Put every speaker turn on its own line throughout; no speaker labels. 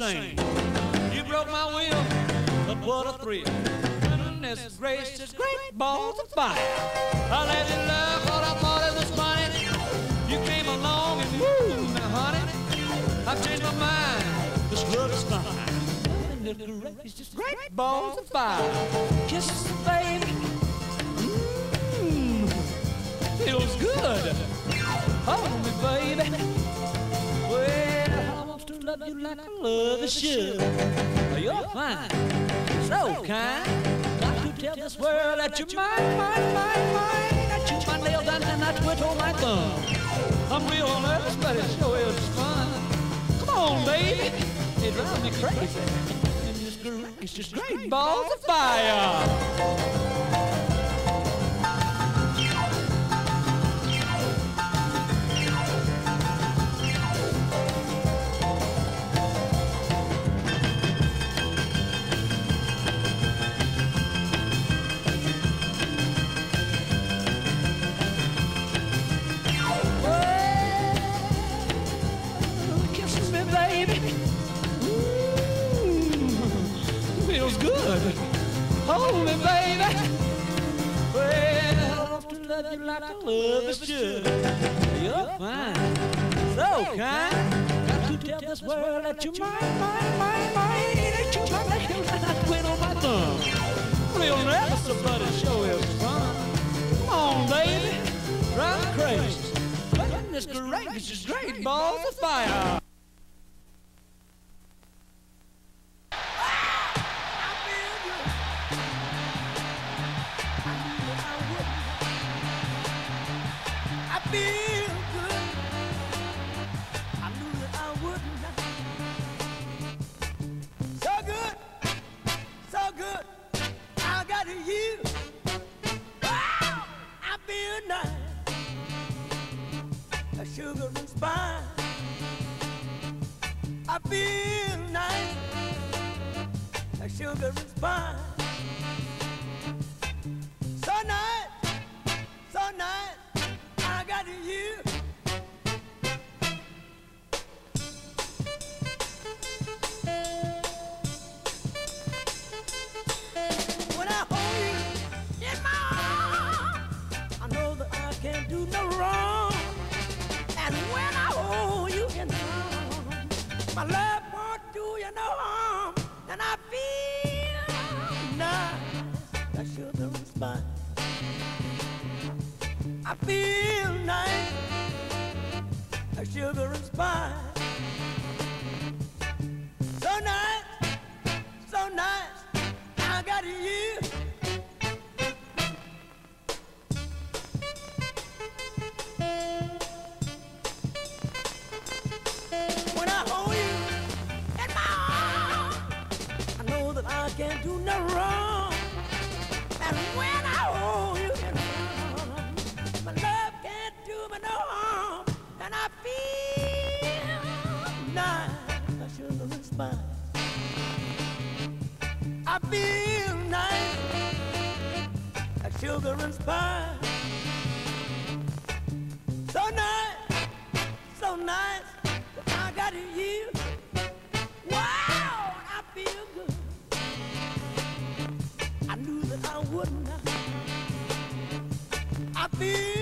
insane. You broke my will, but what a thrill. Goodness gracious, great balls of fire. I let you love what I thought it was funny. You came along and woo, now honey, I've changed my mind. This love is fine. Goodness gracious, great balls of fire. Kisses, baby. Mmm feels good. Hold me, baby. Love you like I love a should. You're fine, so kind. Got to tell this world that you're mine, mine, mine, mine. That you my nail down and I twiddle my thumb. I'm real nervous, but it sure is fun. Come on, baby. It drives me crazy. It's just great balls of fire. You like I love is should. You're fine, so kind. Got to tell this world that you're mine, mine, mine, mine. That you're my nail and I quit on my thumb. Real nervous, but it sure is fun. Come on, baby. Drive me crazy. Goodness gracious, great balls of fire.
I do no wrong. And when I hold you in arms, my love won't do you no harm. And I feel nice, like sugar and spice. I feel nice, like sugar and spice. So nice, so nice, I got you. Can't do no wrong. And when I hold you in my arms, my love can't do me no harm. And I feel nice, sugar and spice. I feel nice, like sugar and spice. I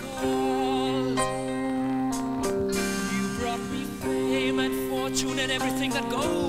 calls. You brought me fame and fortune and everything that goes.